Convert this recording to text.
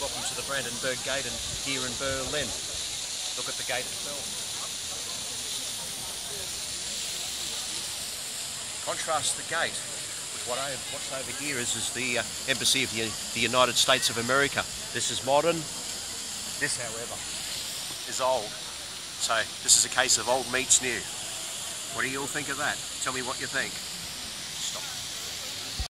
Welcome to the Brandenburg Gate and here in Berlin. Look at the gate itself. Contrast the gate with what I, what's over here is, is the uh, Embassy of the, the United States of America. This is modern. This, however, is old. So this is a case of old meets new. What do you all think of that? Tell me what you think.